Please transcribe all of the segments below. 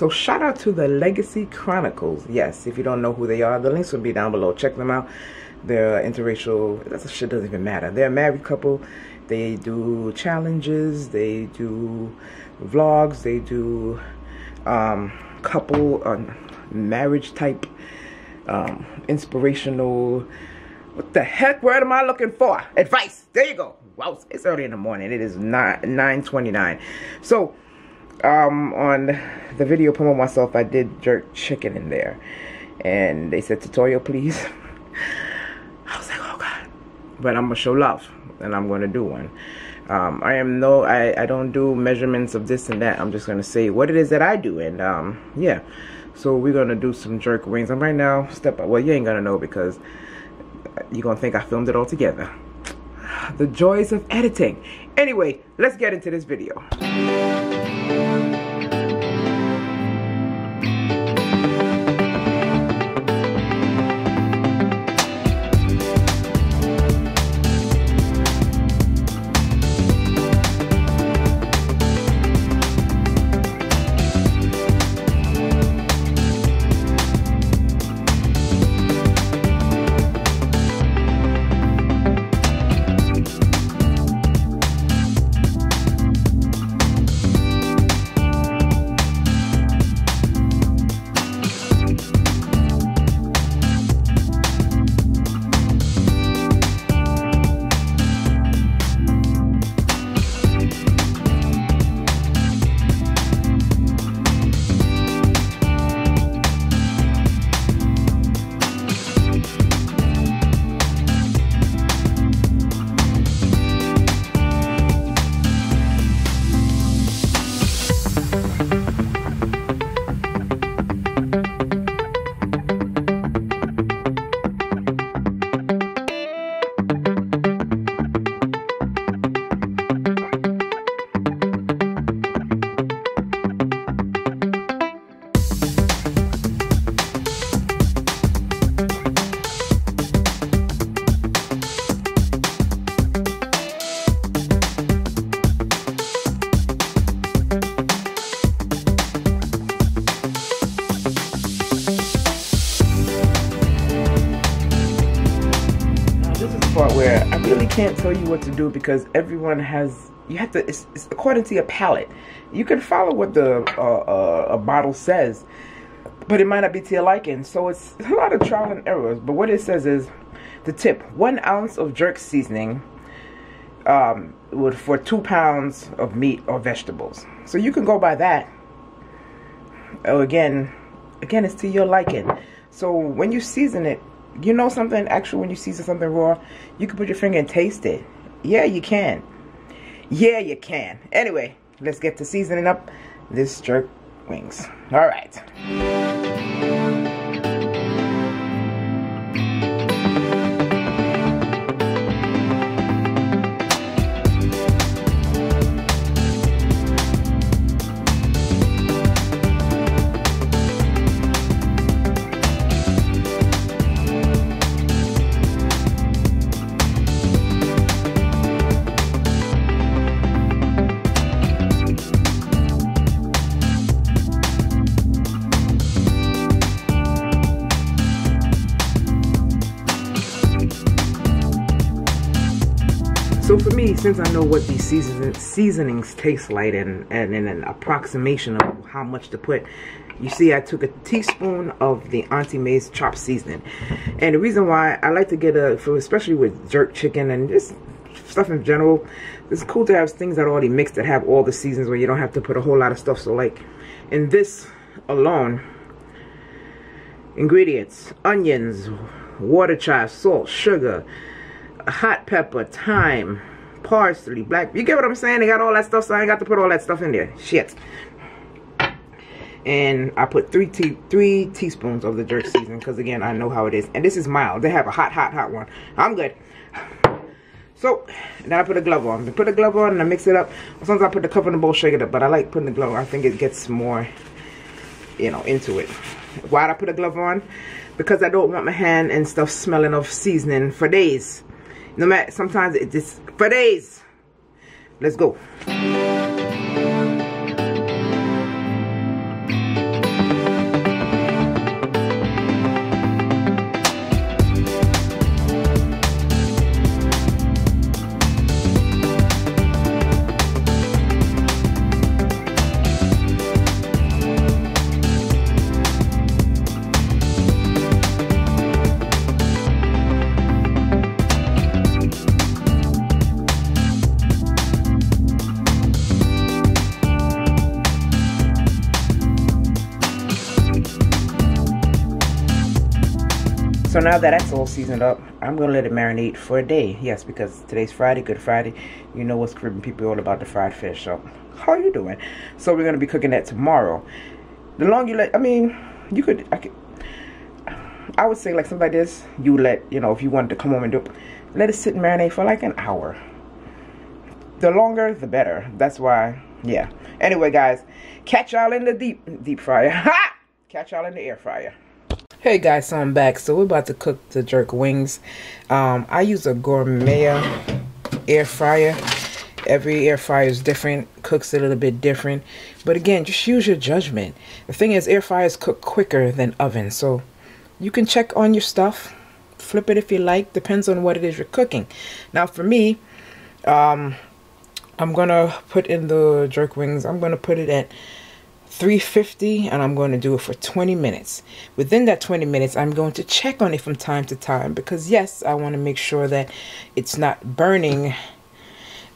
So shout out to the Legacy Chronicles. Yes, if you don't know who they are, the links will be down below. Check them out. They're interracial. That shit doesn't even matter. They're a married couple. They do challenges. They do vlogs. They do um, couple uh, marriage type um, inspirational. What the heck word am I looking for? Advice. There you go. Wow, it's early in the morning. It is 9 9:29. So, um, on the video promo myself, I did jerk chicken in there, and they said tutorial, please. I was like, oh god. But I'm gonna show love, and I'm gonna do one. Um, I am no, I, I don't do measurements of this and that. I'm just gonna say what it is that I do, and um, yeah. So we're gonna do some jerk wings. I'm right now step by. Well, you ain't gonna know because you're gonna think I filmed it all together. The joys of editing. Anyway, let's get into this video. Can't tell you what to do because everyone has you have to it's, it's according to your palate. You can follow what the uh, uh, a bottle says, but it might not be to your liking. So it's, a lot of trial and errors. But what it says is the tip: one ounce of jerk seasoning um, would for two pounds of meat or vegetables. So you can go by that. Oh, again, again, it's to your liking. So when you season it, you know something? Actually when you season something raw you can put your finger and taste it. Yeah you can. Yeah you can. Anyway let's get to seasoning up this jerk wings. All right since I know what these season, seasonings taste like and, and, and an approximation of how much to put, you see I took a teaspoon of the Auntie Mae's chopped seasoning. And the reason why I like to get a, for especially with jerk chicken and just stuff in general, it's cool to have things that are already mixed that have all the seasons where you don't have to put a whole lot of stuff. So like in this alone, ingredients, onions, water chives, salt, sugar, hot pepper, thyme, parsley, black. You get what I'm saying? They got all that stuff, so I ain't got to put all that stuff in there. Shit. And I put three tea three teaspoons of the jerk seasoning because again I know how it is. And this is mild. They have a hot, hot, hot one. I'm good. So then I put a glove on. I put a glove on and I mix it up. Sometimes I put the cup in the bowl, shake it up. But I like putting the glove on. I think it gets more, you know, into it. Why'd I put a glove on? Because I don't want my hand and stuff smelling of seasoning for days no matter sometimes it just for days. Let's go So now that that's all seasoned up, I'm gonna let it marinate for a day. Yes, because today's Friday, Good Friday. You know what's Caribbean people all about the fried fish. So how are you doing? So we're gonna be cooking that tomorrow. The longer you let, I mean, you could, I could, I would say like something like this. You let, you know, if you wanted to come home and do, let it sit and marinate for like an hour. The longer, the better. That's why, yeah. Anyway, guys, catch y'all in the deep deep fryer. Ha! Catch y'all in the air fryer. Hey guys, so I'm back. So we're about to cook the jerk wings. Um, I use a Gourmia air fryer. Every air fryer is different, cooks a little bit different. But again, just use your judgment. The thing is, air fryers cook quicker than ovens. So you can check on your stuff. Flip it if you like. Depends on what it is you're cooking. Now for me, um, I'm going to put in the jerk wings. I'm going to put it at 350 and I'm going to do it for 20 minutes. Within that 20 minutes, I'm going to check on it from time to time because yes, I want to make sure that it's not burning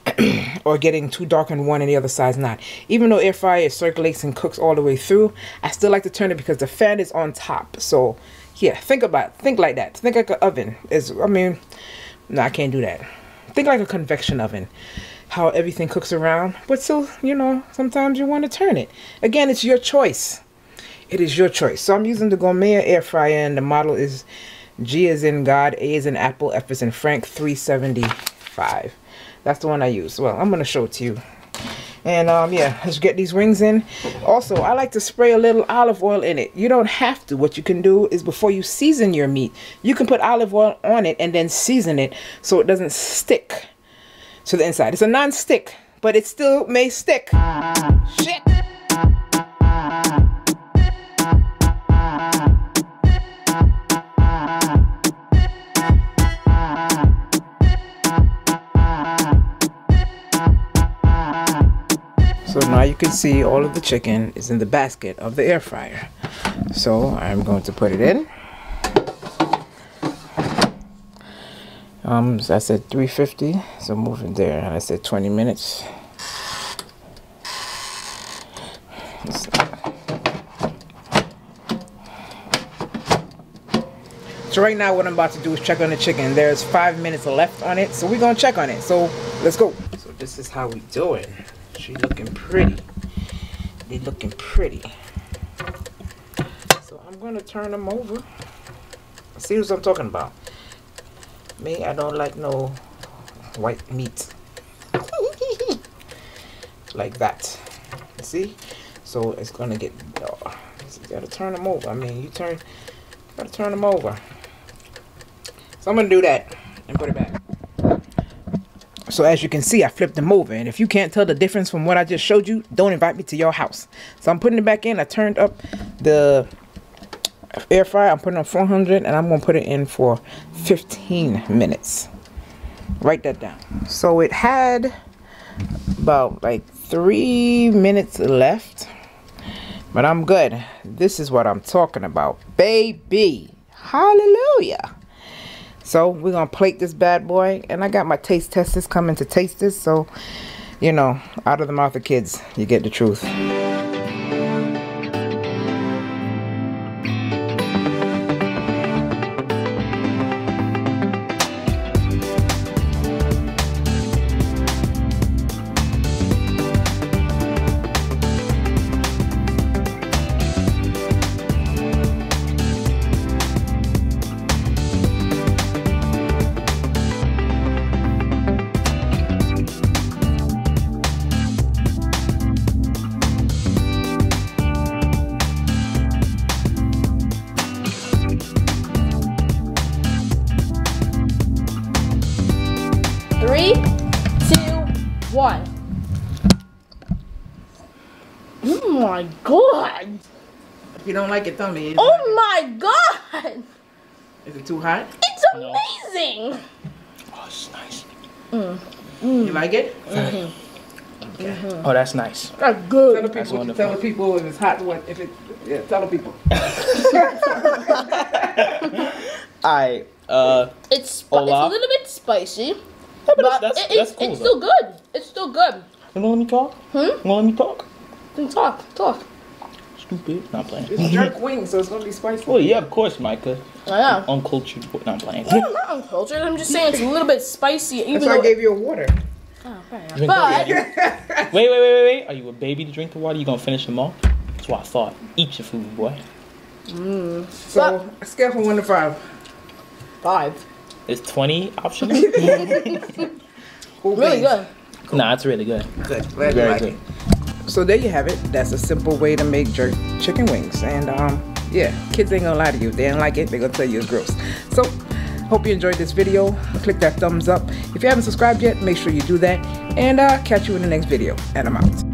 or getting too dark on one and the other side's not. Even though air fryer circulates and cooks all the way through, I still like to turn it because the fan is on top. So yeah, think about think like that. Think like an oven. Is I mean, no, I can't do that. Think like a convection oven how everything cooks around. But still, you know, sometimes you want to turn it. Again, it's your choice. It is your choice. So I'm using the Gourmia air fryer and the model is G is in God, A is in Apple, F is in Frank 375. That's the one I use. Well, I'm going to show it to you. And um, yeah, let's get these wings in. Also, I like to spray a little olive oil in it. You don't have to. What you can do is before you season your meat, you can put olive oil on it and then season it so it doesn't stick to the inside. It's a non-stick, but it still may stick. Shit. So now you can see all of the chicken is in the basket of the air fryer. So I'm going to put it in. Um, so I said 350, so moving there. And I said 20 minutes. So right now what I'm about to do is check on the chicken. There's five minutes left on it, so we're gonna check on it. So let's go. So this is how we do it. She looking pretty. They looking pretty. So I'm gonna turn them over. See what I'm talking about. Me, I don't like no white meat. like that. See? So it's gonna get. You gotta turn them over. I mean, you turn. You Gotta turn them over. So I'm gonna do that and put it back. So as you can see, I flipped them over. And if you can't tell the difference from what I just showed you, don't invite me to your house. So I'm putting it back in. I turned up the air fryer. I'm putting on 400 and I'm to put it in for 15 minutes. Write that down. So it had about like three minutes left. But I'm good. This is what I'm talking about. Baby. Hallelujah. So we're to plate this bad boy. And I got my taste testers coming to taste this. So, you know, out of the mouth of kids, you get the truth. My god! If you don't like it, tell me. Oh my god! Is it too hot? It's amazing! Oh, it's nice. mm You like it? Oh, that's nice. That's Tell the good. people. That's Tell wonderful. the people if it's hot. What if it? Yeah, tell the people. I uh, It's spi- it's a little bit spicy, but but that's, it- that's it's, cool. it's though. still good. It's still good. You gonna let me talk? Hmm? You gonna let me talk? Then talk, talk. Stupid. Not playing. It's jerk wings, so it's gonna be spicy. Oh yeah, of course, Micah. Oh, I know. Uncultured. boy. Not playing. I'm not uncultured. I'm just saying it's a little bit spicy, even That's why though. I gave you a water. oh, fair enough. But Wait, wait, wait, wait, wait. Are you a baby to drink the water? You gonna finish them all? That's what I thought. Eat your food, boy. Mm. So a scale from one to five. five. Is 20 optional? Cool Really beans. good. nah, it's really good. Good. Glad you Very like good. it. So there you have it. That's a simple way to make jerk chicken wings. And um, yeah, kids ain't gonna lie to you. They don't like it, they're gonna tell you it's gross. So hope you enjoyed this video. Click that thumbs up. If you haven't subscribed yet, make sure you do that. And uh, catch you in the next video. And I'm out.